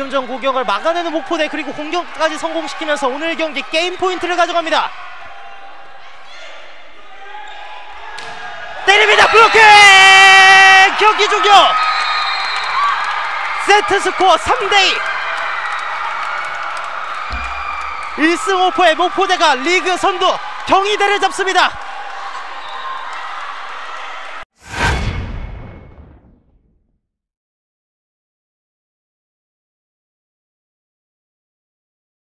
방금 전 공격을 막아내는 목포대 그리고 공격까지 성공시키면서 오늘 경기 게임 포인트를 가져갑니다. 때립니다. 블로킹 경기 종료. 세트 스코어 3대2 1승 5포의 목포대가 리그 선두 경희대를 잡습니다.